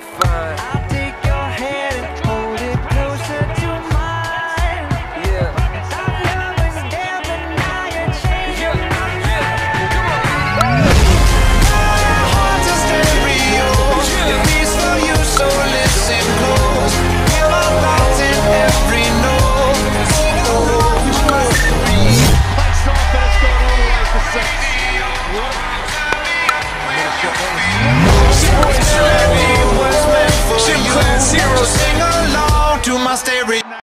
hard. Sing along to my stereo.